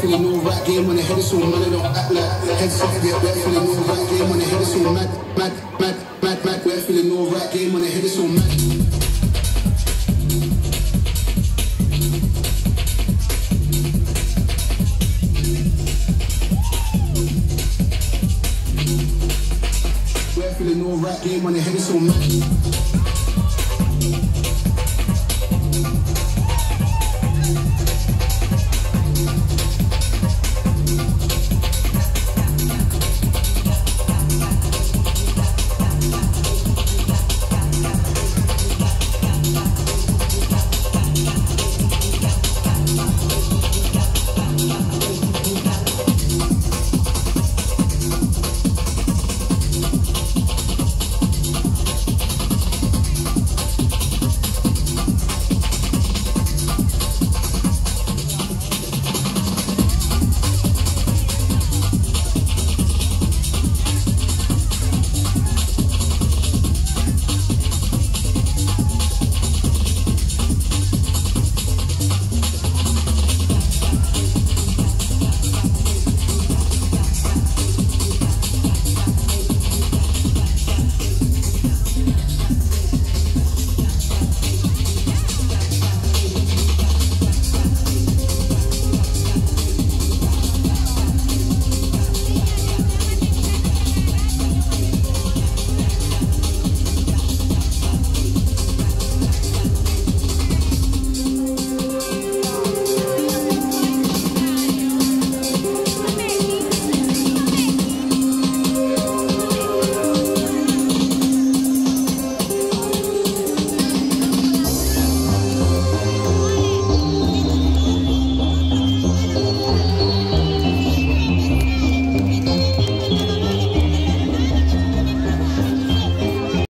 definitely new rap game when I hit it so mad, I don't act like heads off. Yeah, we're feeling new game when the head, it so mad, mad, mad, mad, mad. We're feeling new game when the head, it so mad. feeling no rap game when the head is so mad.